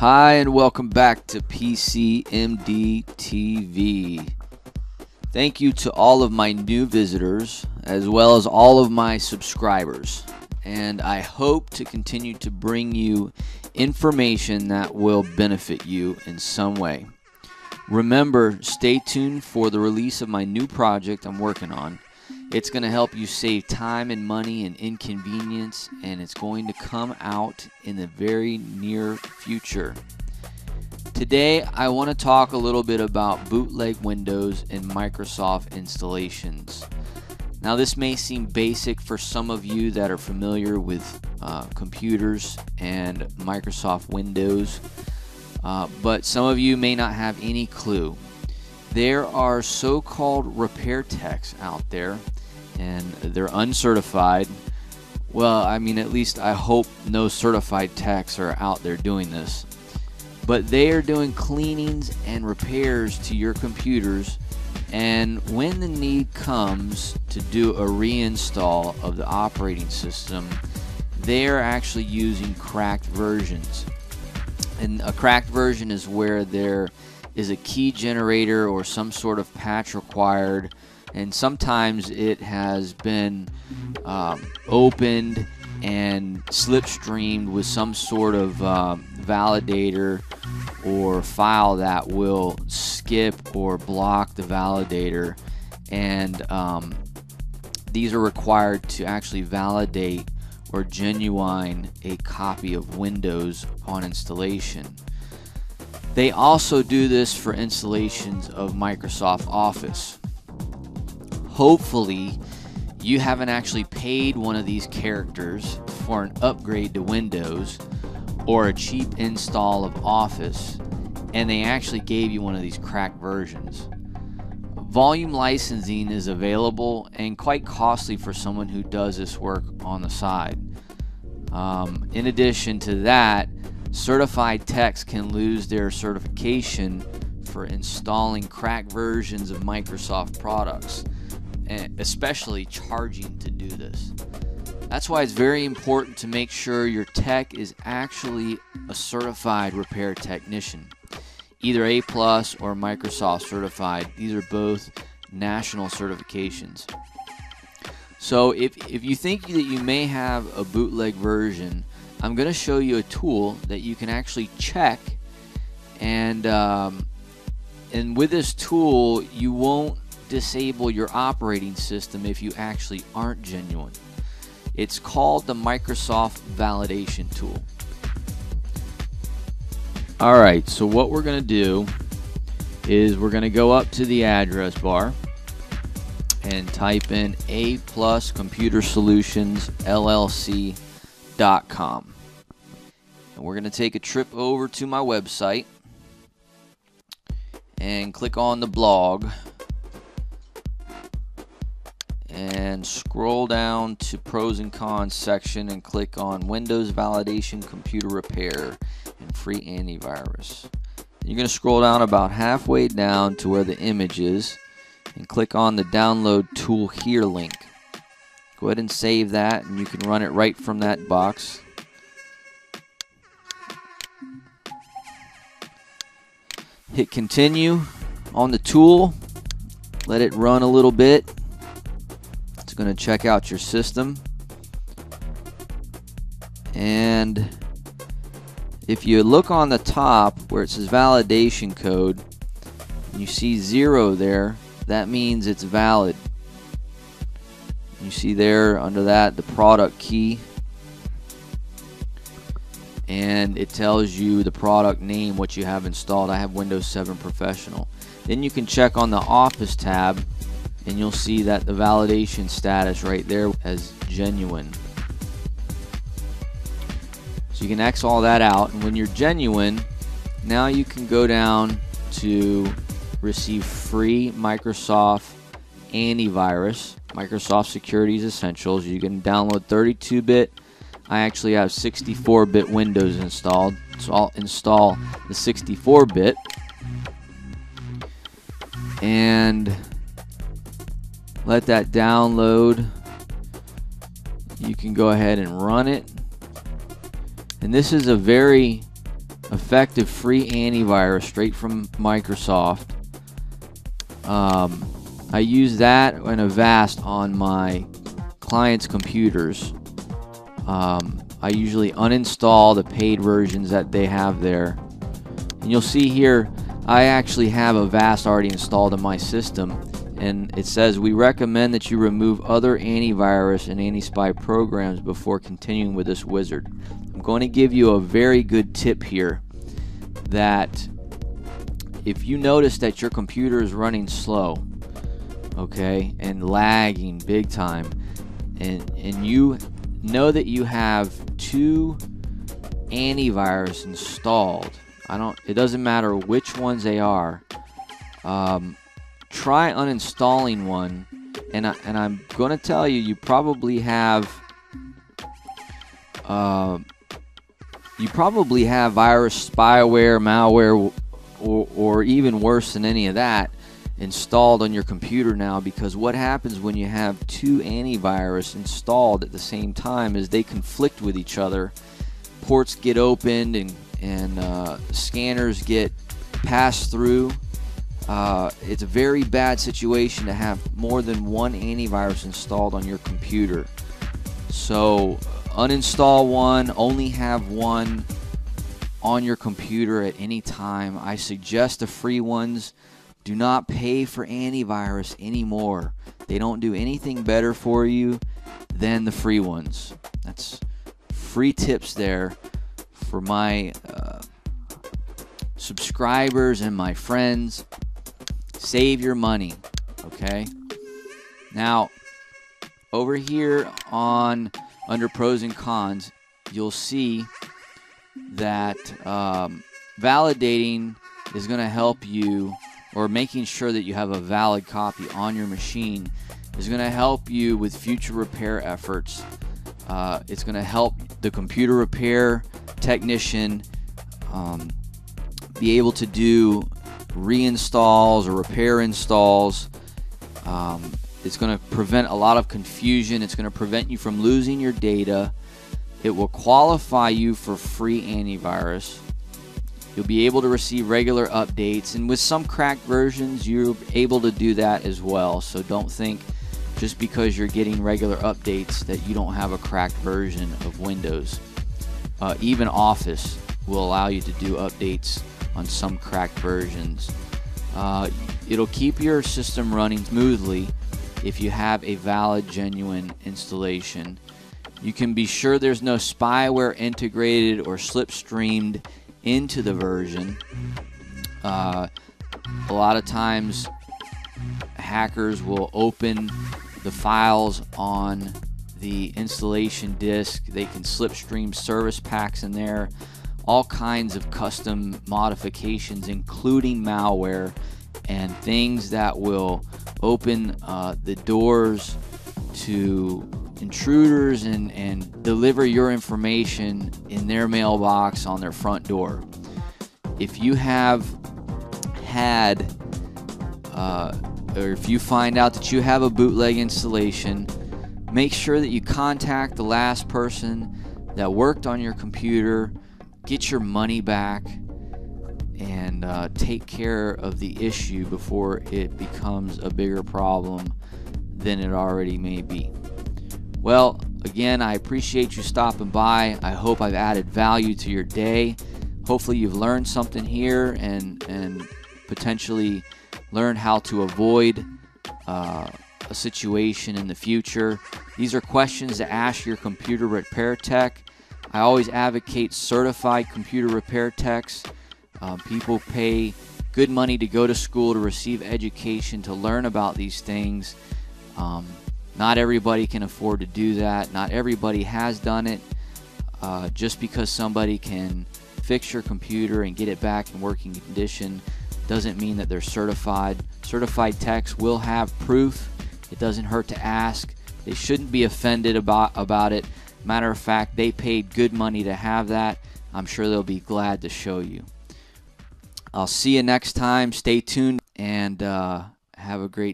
Hi, and welcome back to PCMD TV. Thank you to all of my new visitors, as well as all of my subscribers. And I hope to continue to bring you information that will benefit you in some way. Remember, stay tuned for the release of my new project I'm working on. It's going to help you save time and money and inconvenience, and it's going to come out in the very near future. Today, I want to talk a little bit about bootleg Windows and Microsoft installations. Now, this may seem basic for some of you that are familiar with uh, computers and Microsoft Windows. Uh, but some of you may not have any clue. There are so called repair techs out there, and they're uncertified. Well, I mean, at least I hope no certified techs are out there doing this. But they are doing cleanings and repairs to your computers, and when the need comes to do a reinstall of the operating system, they are actually using cracked versions and a cracked version is where there is a key generator or some sort of patch required and sometimes it has been um, opened and slipstreamed with some sort of um, validator or file that will skip or block the validator and um, these are required to actually validate or genuine a copy of Windows upon installation. They also do this for installations of Microsoft Office. Hopefully, you haven't actually paid one of these characters for an upgrade to Windows or a cheap install of Office, and they actually gave you one of these cracked versions. Volume licensing is available and quite costly for someone who does this work on the side. Um, in addition to that, certified techs can lose their certification for installing cracked versions of Microsoft products, especially charging to do this. That's why it's very important to make sure your tech is actually a certified repair technician either A plus or Microsoft certified. These are both national certifications. So if, if you think that you may have a bootleg version, I'm going to show you a tool that you can actually check and um, and with this tool you won't disable your operating system if you actually aren't genuine. It's called the Microsoft Validation Tool. Alright, so what we're going to do is we're going to go up to the address bar and type in A plus Computer Solutions LLC.com. And we're going to take a trip over to my website and click on the blog and scroll down to pros and cons section and click on Windows Validation Computer Repair and free antivirus. You're going to scroll down about halfway down to where the image is and click on the download tool here link. Go ahead and save that and you can run it right from that box. Hit continue on the tool. Let it run a little bit. Going to check out your system. And if you look on the top where it says validation code, you see zero there, that means it's valid. You see there under that the product key and it tells you the product name what you have installed I have Windows 7 Professional then you can check on the Office tab and you'll see that the validation status right there as genuine so you can X all that out. And when you're genuine, now you can go down to receive free Microsoft antivirus, Microsoft Securities Essentials. You can download 32 bit. I actually have 64 bit Windows installed. So I'll install the 64 bit. And let that download. You can go ahead and run it. And this is a very effective free antivirus straight from Microsoft. Um, I use that and Avast on my clients' computers. Um, I usually uninstall the paid versions that they have there. And you'll see here, I actually have Avast already installed in my system. And it says, we recommend that you remove other antivirus and anti-spy programs before continuing with this wizard. I'm going to give you a very good tip here that if you notice that your computer is running slow, okay, and lagging big time, and, and you know that you have two antivirus installed. I don't. It doesn't matter which ones they are. Um, try uninstalling one, and I, and I'm going to tell you, you probably have. Uh, you probably have virus, spyware, malware, or, or even worse than any of that installed on your computer now because what happens when you have two antivirus installed at the same time is they conflict with each other ports get opened and, and uh, scanners get passed through uh, it's a very bad situation to have more than one antivirus installed on your computer so uninstall one only have one on your computer at any time i suggest the free ones do not pay for antivirus anymore. They don't do anything better for you than the free ones. That's free tips there for my uh, subscribers and my friends. Save your money, okay? Now, over here on under pros and cons, you'll see that um, validating is going to help you or making sure that you have a valid copy on your machine is going to help you with future repair efforts. Uh, it's going to help the computer repair technician um, be able to do reinstalls or repair installs. Um, it's going to prevent a lot of confusion. It's going to prevent you from losing your data. It will qualify you for free antivirus. You'll be able to receive regular updates, and with some cracked versions, you're able to do that as well. So don't think just because you're getting regular updates that you don't have a cracked version of Windows. Uh, even Office will allow you to do updates on some cracked versions. Uh, it'll keep your system running smoothly if you have a valid, genuine installation. You can be sure there's no spyware integrated or slipstreamed into the version. Uh, a lot of times, hackers will open the files on the installation disk. They can slipstream service packs in there, all kinds of custom modifications, including malware and things that will open uh, the doors to intruders and, and deliver your information in their mailbox on their front door. If you have had, uh, or if you find out that you have a bootleg installation, make sure that you contact the last person that worked on your computer, get your money back, and uh, take care of the issue before it becomes a bigger problem than it already may be. Well, again, I appreciate you stopping by. I hope I've added value to your day. Hopefully, you've learned something here and and potentially learn how to avoid uh, a situation in the future. These are questions to ask your computer repair tech. I always advocate certified computer repair techs. Uh, people pay good money to go to school to receive education to learn about these things. Um, not everybody can afford to do that. Not everybody has done it. Uh, just because somebody can fix your computer and get it back in working condition doesn't mean that they're certified. Certified techs will have proof. It doesn't hurt to ask. They shouldn't be offended about, about it. Matter of fact, they paid good money to have that. I'm sure they'll be glad to show you. I'll see you next time. Stay tuned and uh, have a great